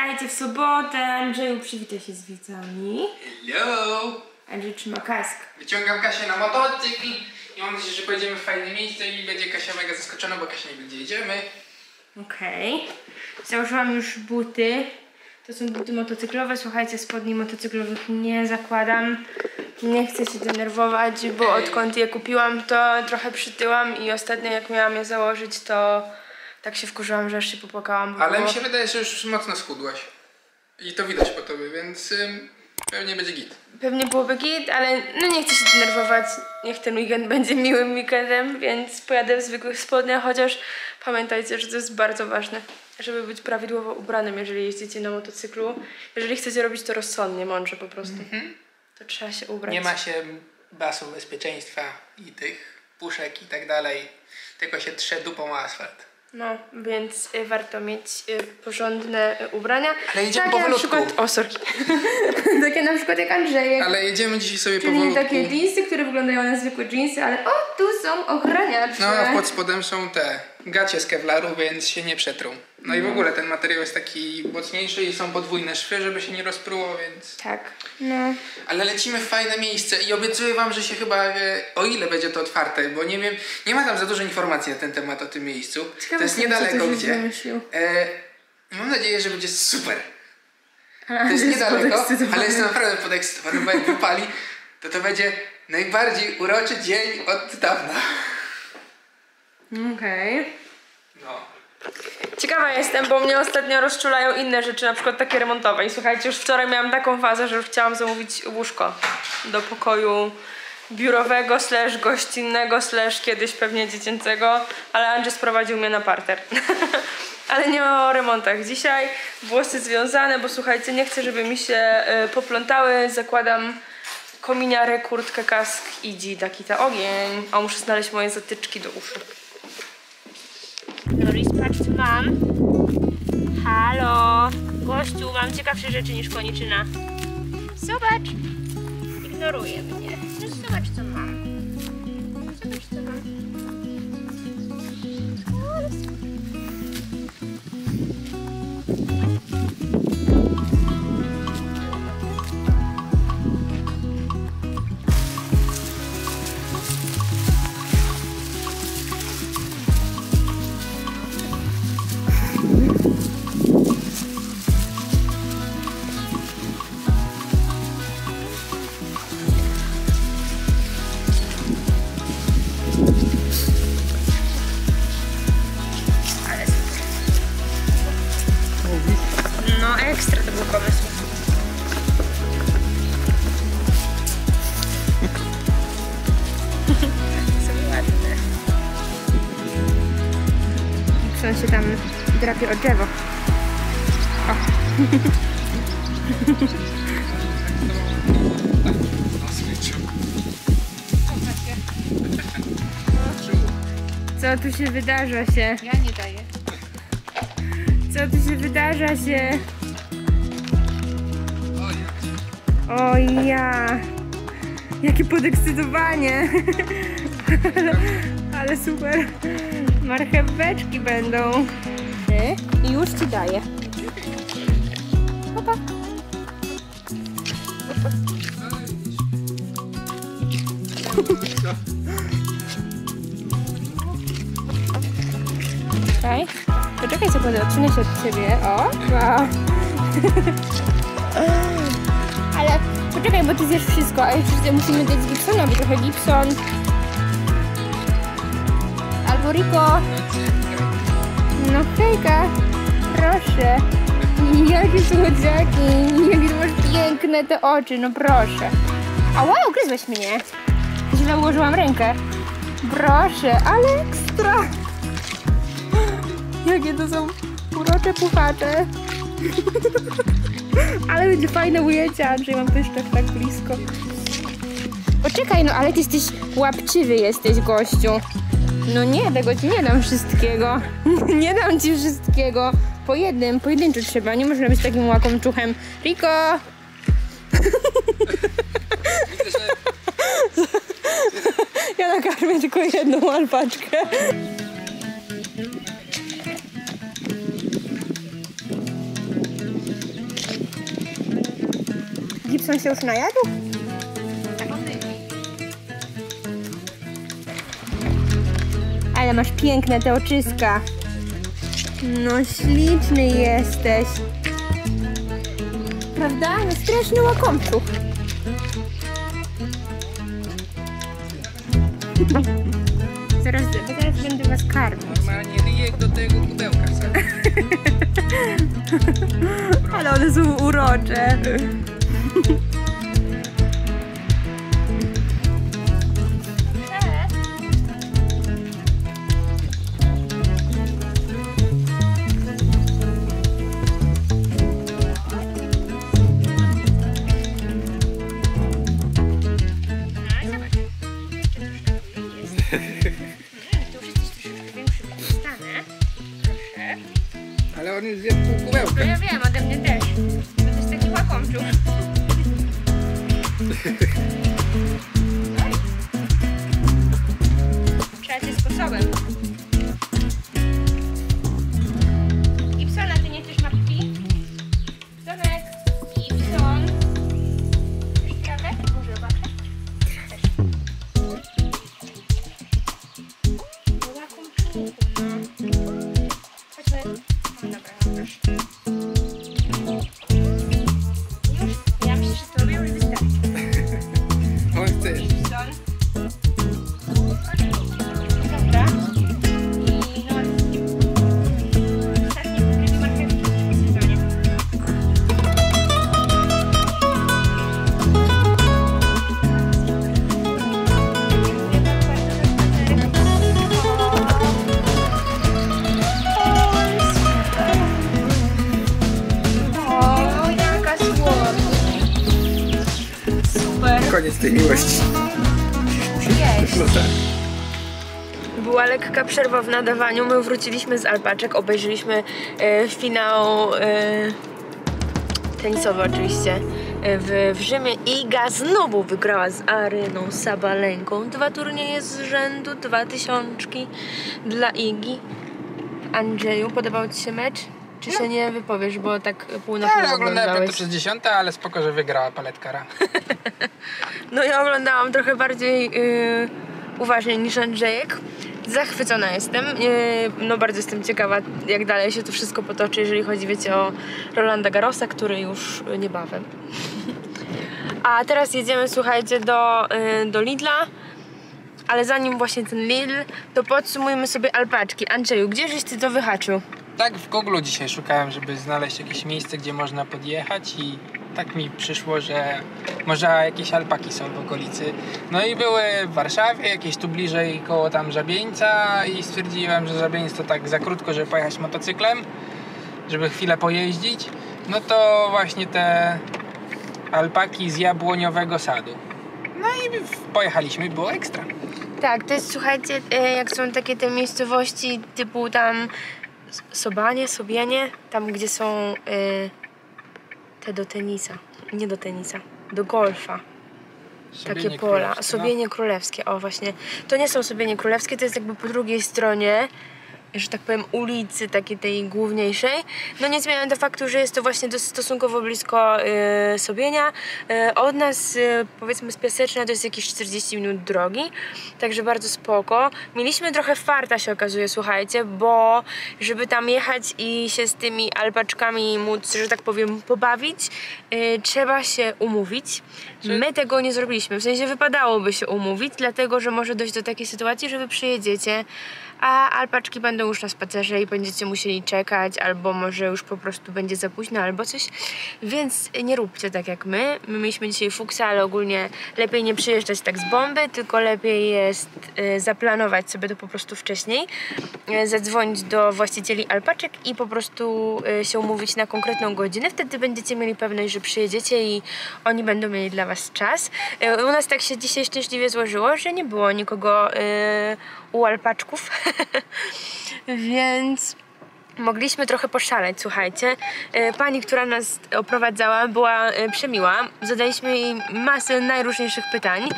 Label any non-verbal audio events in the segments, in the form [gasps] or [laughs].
Witajcie w sobotę. Andrzeju, przywitaj się z widzami. Hello! Andrzej trzyma kask. Wyciągam Kasię na motocykl i mam nadzieję, że pojedziemy w fajne miejsce i będzie Kasia mega zaskoczona, bo Kasia nie wie, gdzie jedziemy. Okej. Założyłam już buty. To są buty motocyklowe. Słuchajcie, spodni motocyklowych nie zakładam. Nie chcę się denerwować, bo odkąd je kupiłam, to trochę przytyłam i ostatnio jak miałam je założyć, to tak się wkurzyłam, że aż się popłakałam. Ale było- mi się wydaje, że już mocno schudłaś. I to widać po tobie, więc ym, pewnie będzie git. Pewnie byłoby git, ale no nie chcę się denerwować. Niech ten weekend [laughs] będzie miłym weekendem, więc pojadę w zwykłych spodniach, chociaż pamiętajcie, że to jest bardzo ważne, żeby być prawidłowo ubranym, jeżeli jeździcie na motocyklu. Jeżeli chcecie robić to rozsądnie, mądrze po prostu, to trzeba się ubrać. Nie ma się basów bezpieczeństwa i tych puszek i tak dalej, tylko się trze dupą o asfalt. No, więc y, warto mieć y, porządne y, ubrania. Ale jedziemy Takie na powolutku. przykład, o sorki. [laughs] Takie na przykład jak Andrzejek. Ale jedziemy dzisiaj sobie Czyli powolutku. takie jeansy, które wyglądają na zwykłe jeansy, ale o, tu są ochraniacze. No, a pod spodem są te gacie z kevlaru, więc się nie przetrą. No i w ogóle ten materiał jest taki mocniejszy i są podwójne szwy, żeby się nie rozpruło, więc... Tak, no. Ale lecimy w fajne miejsce i obiecuję wam, że się chyba, e, o ile będzie to otwarte, bo nie wiem, nie ma tam za dużo informacji na ten temat o tym miejscu. Ciekawe to jest niedaleko gdzie. E, mam nadzieję, że będzie super. A, To jest niedaleko, podekscytowany. ale jestem naprawdę podekscytowany, bo jak wypali, to to będzie najbardziej uroczy dzień od dawna. Okej. No. Ciekawa jestem, bo mnie ostatnio rozczulają inne rzeczy, na przykład takie remontowe. I słuchajcie, już wczoraj miałam taką fazę, że już chciałam zamówić łóżko do pokoju biurowego, slash gościnnego, slash kiedyś pewnie dziecięcego, ale Andrzej sprowadził mnie na parter. [laughs] ale nie o remontach. Dzisiaj włosy związane, bo słuchajcie, nie chcę, żeby mi się y, poplątały. Zakładam kominiarę, kurtkę, kask i taki ta ogień. A muszę znaleźć moje zatyczki do uszu. Patrz co mam. Halo. Gościu, mam ciekawsze rzeczy niż koniczyna. Zobacz. Ignoruje mnie. Zobacz co mam. Gibson się tam drapie o drzewo. O. Co tu się wydarza się? Ja nie daję. Co tu się wydarza się? O ja! Jakie podekscytowanie! ale, [laughs] ale super! Marcheweczki będą. I już ci daję. Opa. Okej. Poczekaj sekundę, odsunę się od ciebie. O, wow. [laughs] Ale poczekaj, bo ty zjesz wszystko, a jeszcze musimy dać Gibsonowi trochę Gibson. Rico. No hejka, proszę. [laughs] Jakie słodziaki, jakie masz piękne te oczy, no proszę. A wow, ugryzłeś mnie. Źle ułożyłam rękę. Proszę, ale ekstra. [gasps] Jakie to są urocze puchacze. [laughs] ale będzie fajne ujęcie, Andrzej, mam to jeszcze tak blisko. Poczekaj, no ale ty jesteś łapczywy jesteś, gościu. No nie, tego ci nie dam wszystkiego. [laughs] nie dam ci wszystkiego. Po jednym, pojedynczo trzeba. Nie można być takim łakomczuchem. Riko! [laughs] ja nakarmię tylko jedną alpaczkę. Gibson się już najadł? Ale masz piękne te oczyska. No śliczny jesteś. Prawda? No straszny łakomczuch. [laughs] Zaraz, zaraz będę was karmić. Normalnie ryjek do tego pudełka. [laughs] Ale one są urocze. [laughs] Yeah. [laughs] On Koniec tej miłości. Jeść. No tak. Była lekka przerwa w nadawaniu. My wróciliśmy z Alpaczek, obejrzeliśmy e, finał e, tenisowy oczywiście e, w, w Rzymie. Iga znowu wygrała z Aryną Sabalenką. Dwa turnieje z rzędu, dwa tysiączki dla Igi. Andrzeju, podobał Ci się mecz? Czy się nie wypowiesz, bo tak pół na pół Ale oglądałem to oglądałeś? przez dziesiąte, ale spoko, że wygrała paletkara. [laughs] No ja oglądałam trochę bardziej yy, uważnie niż Andrzejek. Zachwycona jestem. Yy, no bardzo jestem ciekawa, jak dalej się to wszystko potoczy, jeżeli chodzi, wiecie, o Rolanda Garrosa, który już niebawem. [laughs] A teraz jedziemy, słuchajcie, do, yy, do Lidla. Ale zanim właśnie ten Lidl, to podsumujmy sobie alpaczki. Andrzeju, gdzie żeś ty to wyhaczył? Tak w Google dzisiaj szukałem, żeby znaleźć jakieś miejsce, gdzie można podjechać i tak mi przyszło, że może jakieś alpaki są w okolicy. No i były w Warszawie, jakieś tu bliżej koło tam Żabieńca i stwierdziłem, że Żabieniec to tak za krótko, żeby pojechać motocyklem, żeby chwilę pojeździć. No to właśnie te alpaki z jabłoniowego sadu. No i pojechaliśmy było ekstra. Tak, to jest, słuchajcie, e, jak są takie te miejscowości typu tam Sobanie, Sobienie, tam gdzie są y, te do tenisa, nie do tenisa, do golfa. takie Sobienie pola. królewskie, no. Sobienie królewskie, o właśnie. To nie są Sobienie królewskie, to jest jakby po drugiej stronie, że tak powiem, ulicy takiej tej główniejszej. No nie zmieniają do faktu, że jest to właśnie stosunkowo blisko y, Sobienia. Y, od nas, y, powiedzmy z Piaseczna, to jest jakieś 40 minut drogi, także bardzo spoko. Mieliśmy trochę farta się okazuje, słuchajcie, bo żeby tam jechać i się z tymi alpaczkami móc, że tak powiem, pobawić, trzeba się umówić. My tego nie zrobiliśmy, w sensie wypadałoby się umówić, dlatego że może dojść do takiej sytuacji, że wy przyjedziecie, a alpaczki będą już na spacerze i będziecie musieli czekać, albo może już po prostu będzie za późno, albo coś. Więc nie róbcie tak jak my. My mieliśmy dzisiaj fuksa, ale ogólnie lepiej nie przyjeżdżać tak z bomby, tylko lepiej jest y, zaplanować sobie to po prostu wcześniej, y, zadzwonić do właścicieli alpaczek i po prostu y, się umówić na konkretną godzinę. Wtedy będziecie mieli pewność, że przyjedziecie i oni będą mieli dla was czas. U nas tak się dzisiaj szczęśliwie złożyło, że nie było nikogo u alpaczków, [laughs] więc mogliśmy trochę poszaleć, słuchajcie. E, Pani, która nas oprowadzała, była e, przemiła. Zadaliśmy jej masę najróżniejszych pytań.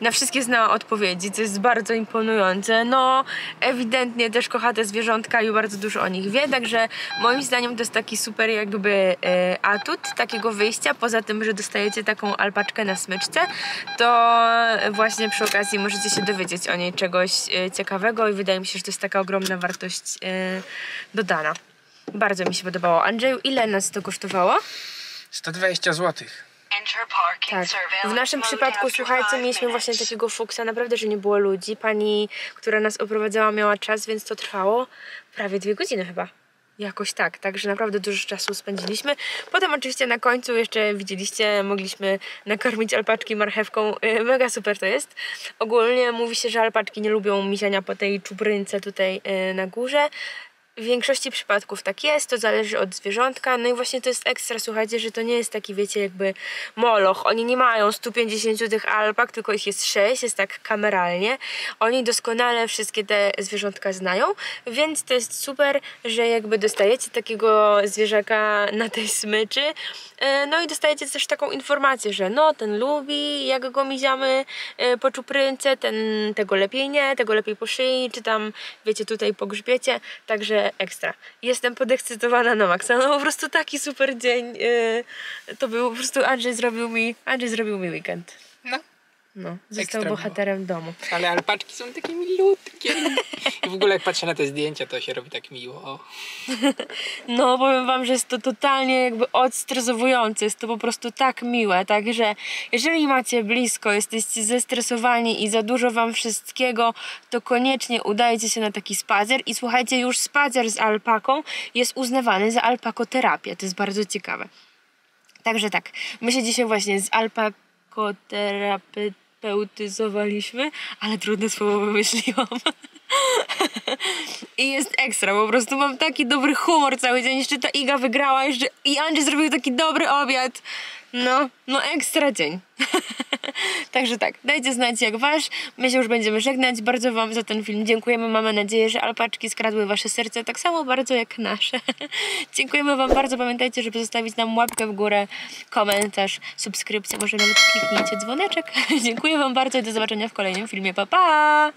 Na wszystkie znała odpowiedzi, co jest bardzo imponujące. No, ewidentnie też kocha te zwierzątka i bardzo dużo o nich wie, także moim zdaniem to jest taki super jakby e, atut takiego wyjścia. Poza tym, że dostajecie taką alpaczkę na smyczce, to właśnie przy okazji możecie się dowiedzieć o niej czegoś ciekawego i wydaje mi się, że to jest taka ogromna wartość dodana. Bardzo mi się podobało. Andrzeju, ile nas to kosztowało? 120 zł. Tak. W naszym przypadku, słuchajcie, mieliśmy właśnie takiego fuksa, naprawdę, że nie było ludzi. Pani, która nas oprowadzała, miała czas, więc to trwało prawie dwie godziny chyba. Jakoś tak, także naprawdę dużo czasu spędziliśmy. Potem oczywiście na końcu jeszcze widzieliście, mogliśmy nakarmić alpaczki marchewką. Yy, [laughs] Mega super to jest. Ogólnie mówi się, że alpaczki nie lubią misiania po tej czubrynce tutaj yy, na górze. W większości przypadków tak jest, to zależy od zwierzątka. No i właśnie to jest ekstra, słuchajcie, że to nie jest taki, wiecie, jakby moloch. Oni nie mają 150 tych alpak, tylko ich jest 6, jest tak kameralnie. Oni doskonale wszystkie te zwierzątka znają, więc to jest super, że jakby dostajecie takiego zwierzaka na tej smyczy. E, No i dostajecie też taką informację, że no, ten lubi, jak go miziamy e, po czuprynce, ten tego lepiej nie, tego lepiej po szyi, czy tam, wiecie, tutaj po grzbiecie, także ekstra. Jestem podekscytowana na maksa, no po prostu taki super dzień, e, to był, po prostu Andrzej zrobił mi, Andrzej zrobił mi weekend. No, został bohaterem domu. ale alpaczki są takie milutkie. I w ogóle jak patrzę na te zdjęcia, to się robi tak miło. [laughs] No, powiem wam, że jest to totalnie jakby odstresowujące, jest to po prostu tak miłe, także jeżeli macie blisko, jesteście zestresowani i za dużo wam wszystkiego, to koniecznie udajcie się na taki spacer i słuchajcie, już spacer z alpaką jest uznawany za alpakoterapię, to jest bardzo ciekawe. Także tak, my się dzisiaj właśnie z alpakoterapeutyzowaliśmy, ale trudne słowo wymyśliłam. I jest ekstra, po prostu mam taki dobry humor cały dzień. Jeszcze ta Iga wygrała, jeszcze i Andrzej zrobił taki dobry obiad. No, no ekstra dzień. [laughs] Także tak, dajcie znać jak wasz. My się już będziemy żegnać. Bardzo wam za ten film dziękujemy. Mamy nadzieję, że alpaczki skradły wasze serce tak samo bardzo jak nasze. [laughs] dziękujemy wam bardzo. Pamiętajcie, żeby zostawić nam łapkę w górę, komentarz, subskrypcję, może nawet kliknijcie dzwoneczek. [laughs] Dziękuję wam bardzo i do zobaczenia w kolejnym filmie. Pa, pa!